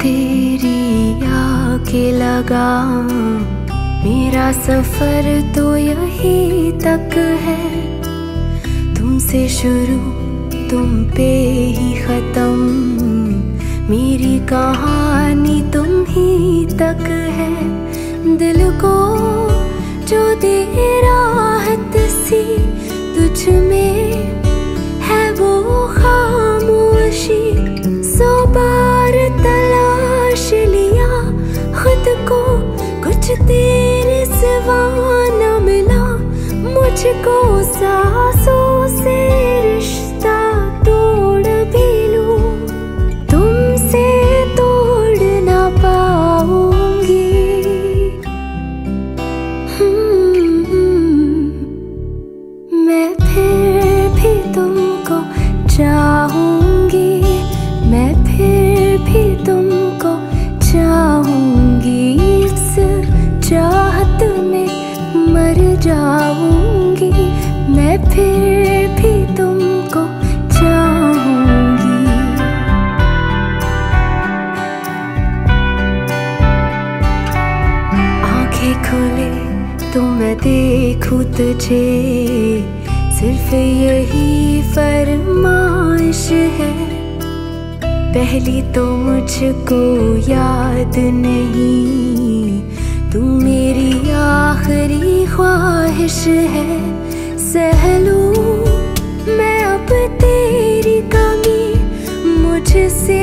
तेरी आके लगा मेरा सफ़र तो यही तक है। तुमसे शुरू तुम पे ही खत्म। मेरी कहानी तुम ही तक है। दिल को जो दे राहत सी तुझ में है वो खुद को कुछ तेरे सिवा न मिला मुझको सा से जाऊँगी। मैं फिर भी तुमको चाहूँगी। आँखें खोले तो मैं देखूँ तुझे। सिर्फ़ यही फरमाइश है। पहली तो मुझको याद नहीं। तू मेरी आखिरी ख्वाहिश है सहलू मैं अब तेरी कमी मुझसे